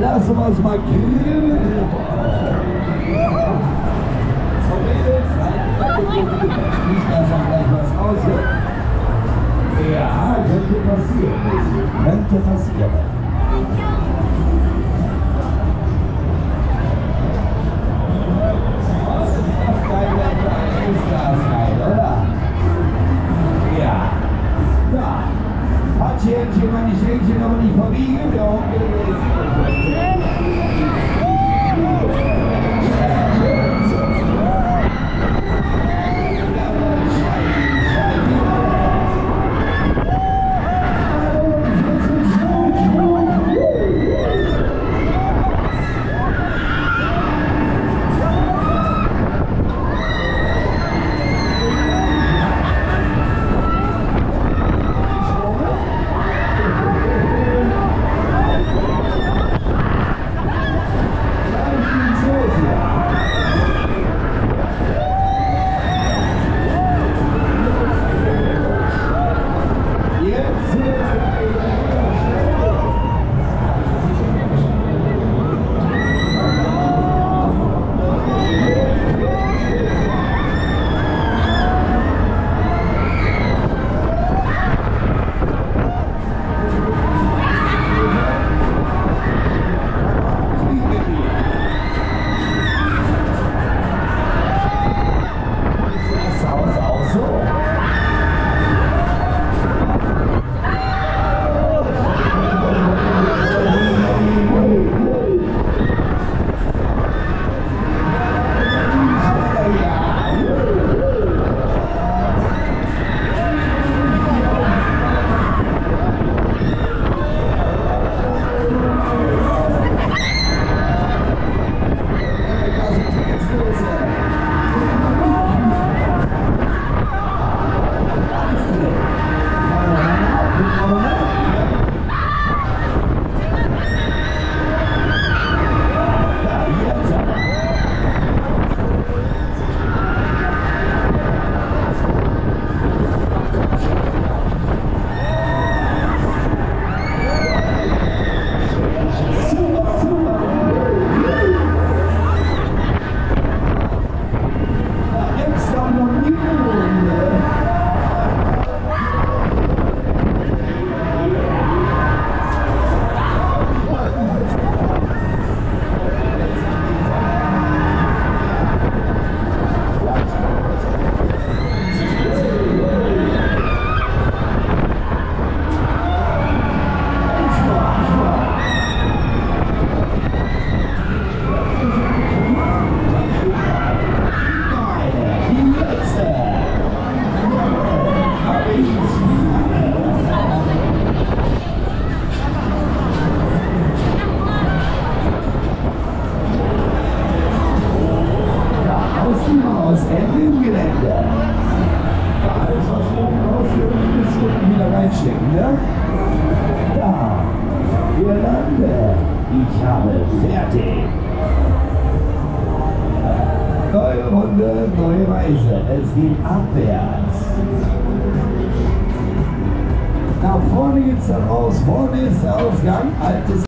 Lass uns mal grübeln. Nicht erst auch gleich was raus. Ja, könnte passieren. Könnte passieren. you don't do this. Aus Ende im Gelände. Ist was oben hier ein bisschen wieder reinstecken, ne? Da, wir landen. Ich habe fertig. Neue Runde, neue Reise. Es geht abwärts. Nach vorne geht's dann raus. Vorne ist der Ausgang. Altes